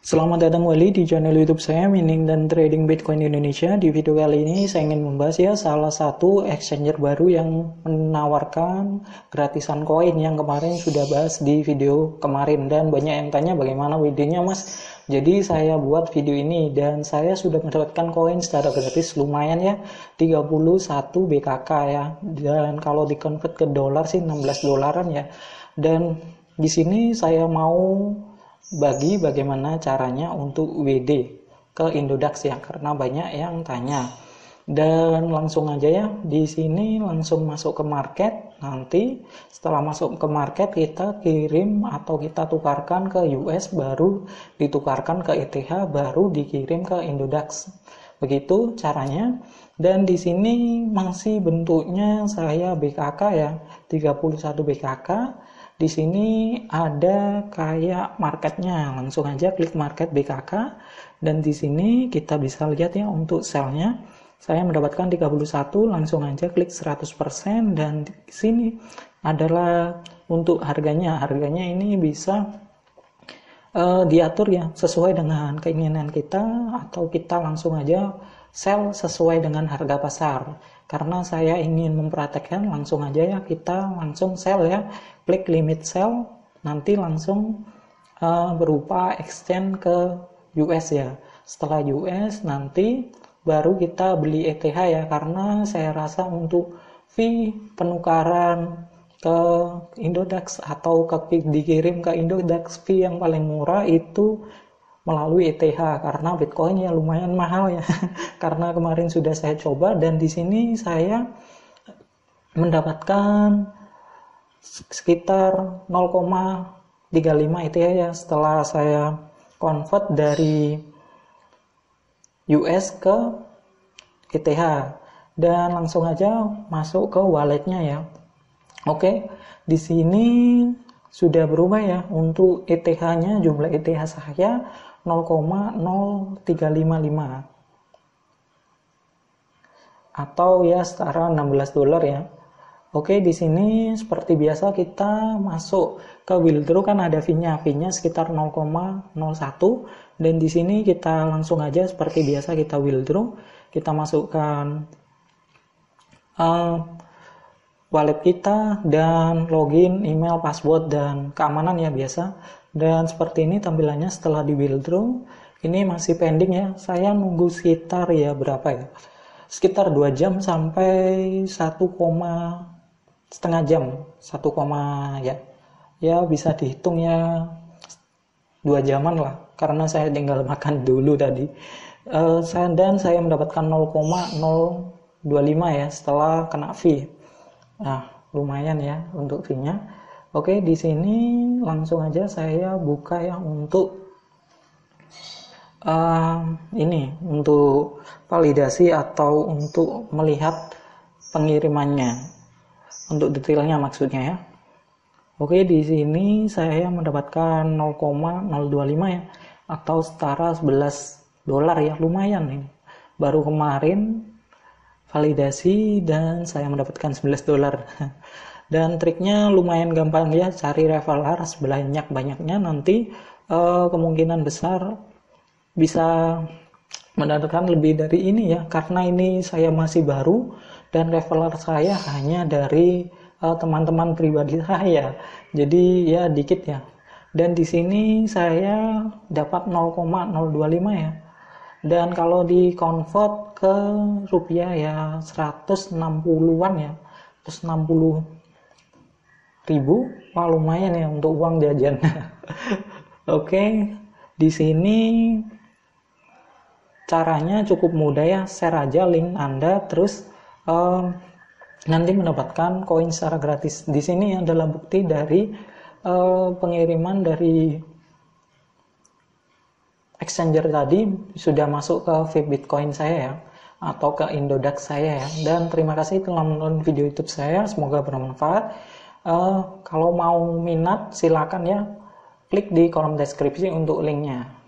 Selamat datang kembali di channel YouTube saya Mining dan Trading Bitcoin Indonesia. Di video kali ini saya ingin membahas ya salah satu exchanger baru yang menawarkan gratisan koin yang kemarin sudah bahas di video kemarin dan banyak yang tanya bagaimana videonya Mas. Jadi saya buat video ini dan saya sudah mendapatkan koin secara gratis lumayan ya 31 BKK ya. Dan kalau dikonvert ke dolar sih 16 dolaran ya. Dan di sini saya mau bagi bagaimana caranya untuk WD ke Indodax ya karena banyak yang tanya. Dan langsung aja ya di sini langsung masuk ke market. Nanti setelah masuk ke market kita kirim atau kita tukarkan ke US baru ditukarkan ke ETH baru dikirim ke Indodax. Begitu caranya. Dan di sini masih bentuknya saya BKK ya 31 BKK di sini ada kayak marketnya. Langsung aja klik market BKK dan di sini kita bisa lihat ya untuk selnya saya mendapatkan 31 langsung aja klik 100% dan di sini adalah untuk harganya. Harganya ini bisa uh, diatur ya sesuai dengan keinginan kita atau kita langsung aja sell sesuai dengan harga pasar. Karena saya ingin mempraktekkan langsung aja ya kita langsung sell ya. Klik limit sell nanti langsung uh, berupa exchange ke US ya. Setelah US nanti baru kita beli ETH ya. Karena saya rasa untuk fee penukaran ke Indodax atau ke dikirim ke Indodax fee yang paling murah itu melalui ETH karena Bitcoin ya lumayan mahal ya. Karena kemarin sudah saya coba dan di sini saya mendapatkan sekitar 0,35 ETH ya setelah saya convert dari US ke ETH dan langsung aja masuk ke walletnya ya. Oke di sini sudah berubah ya untuk ETH-nya jumlah ETH saya 0,0355 atau ya setara 16 dolar ya. Oke, di sini seperti biasa kita masuk ke withdraw kan ada fee-nya, fee-nya sekitar 0,01 dan di sini kita langsung aja seperti biasa kita withdraw, kita masukkan uh, wallet kita dan login, email, password dan keamanan ya biasa. Dan seperti ini tampilannya setelah di withdraw ini masih pending ya. Saya nunggu sekitar ya berapa ya? Sekitar 2 jam sampai 1, setengah jam. 1, ya. Ya bisa dihitung ya dua jaman lah. Karena saya tinggal makan dulu tadi. Uh, dan saya mendapatkan 0,025 ya setelah kena fee nah lumayan ya untuk fee nya Oke, di sini langsung aja saya buka ya untuk uh, ini untuk validasi atau untuk melihat pengirimannya. Untuk detailnya maksudnya ya. Oke, di sini saya mendapatkan 0,025 ya atau setara 11 dolar ya, lumayan ini. Baru kemarin validasi dan saya mendapatkan 11 dolar. dan triknya lumayan gampang ya cari reveller sebanyak-banyaknya nanti uh, kemungkinan besar bisa mendapatkan lebih dari ini ya. Karena ini saya masih baru dan reveller saya hanya dari eh, teman-teman uh, pribadi saya. Jadi ya dikit ya. Dan di sini saya dapat 0,025 ya dan kalau di convert ke rupiah ya 160-an ya 160 ribu. Wah lumayan ya untuk uang jajan. Oke okay. di sini caranya cukup mudah ya. Share aja link anda terus um, nanti mendapatkan koin secara gratis. Di sini adalah bukti dari uh, pengiriman dari exchanger tadi sudah masuk ke VIP Bitcoin saya ya atau ke Indodax saya ya. Dan terima kasih telah menonton video YouTube saya semoga bermanfaat. Uh, kalau mau minat silakan ya klik di kolom deskripsi untuk linknya